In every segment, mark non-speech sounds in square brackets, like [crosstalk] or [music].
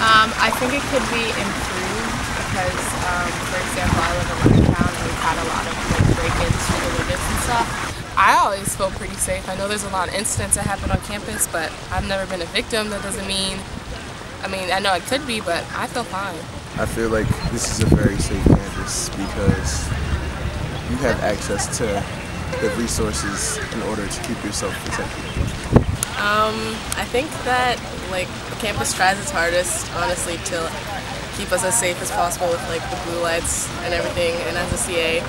I think it could be improved because, um, for example, I live in Levittown and we've had a lot of like break-ins for the widgets and stuff. I always feel pretty safe. I know there's a lot of incidents that happen on campus, but I've never been a victim. That doesn't mean, I mean, I know it could be, but I feel fine. I feel like this is a very safe campus because you have access to the resources in order to keep yourself protected. Um, I think that like campus tries its hardest, honestly, to keep us as safe as possible with like the blue lights and everything. And as a CA,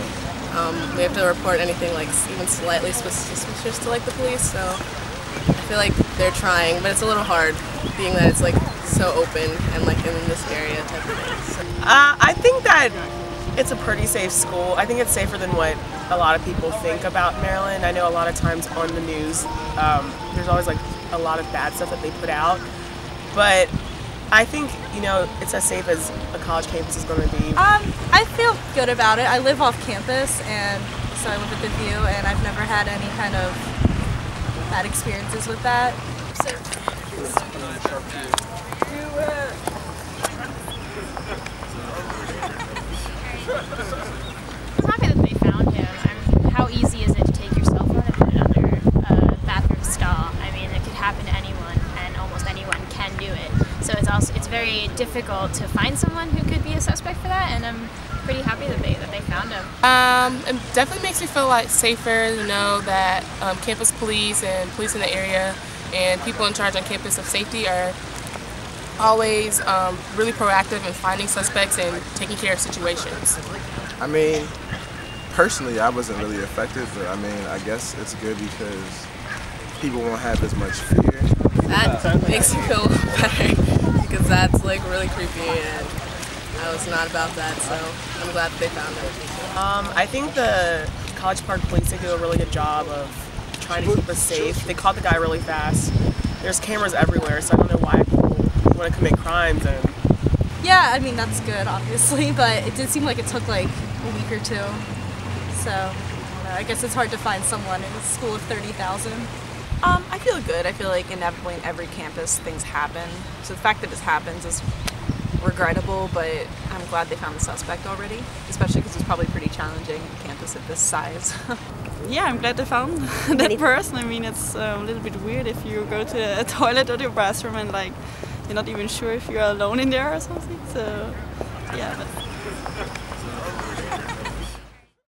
um, we have to report anything like even slightly suspicious to like the police. So I feel like they're trying, but it's a little hard, being that it's like so open and like in this area type of thing. So. Uh, I think that it's a pretty safe school. I think it's safer than what a lot of people think about Maryland. I know a lot of times on the news, um, there's always like a lot of bad stuff that they put out, but I think you know it's as safe as a college campus is going to be. Um, I feel good about it. I live off campus, and so I live at the View, and I've never had any kind of bad experiences with that. So. I'm happy that they found him. I'm, how easy is it to take your cell phone and put it under a bathroom stall? I mean, it could happen to anyone, and almost anyone can do it. So it's also it's very difficult to find someone who could be a suspect for that, and I'm pretty happy that they that they found him. Um, it definitely makes me feel like safer to know that um, campus police and police in the area and people in charge on campus of safety are always um, really proactive in finding suspects and taking care of situations. I mean, personally, I wasn't really affected, but I mean, I guess it's good because people won't have as much fear. That makes me feel better because that's like really creepy and I was not about that, so I'm glad that they found it. Um, I think the College Park police did do a really good job of trying to keep us safe. They caught the guy really fast. There's cameras everywhere, so I don't know why people want to commit crimes and yeah i mean that's good obviously [laughs] but it did seem like it took like a week or two so I, I guess it's hard to find someone in a school of 30,000 um, I feel good. I feel like inevitably in every campus things happen. So the fact that this happens is regrettable, but I'm glad they found the suspect already, especially because it's probably pretty challenging on campus at this size. [laughs] yeah, I'm glad they found [laughs] that person. I mean, it's um, a little bit weird if you go to a [laughs] toilet or the bathroom and like you're not even sure if you're alone in there or something. So, yeah, but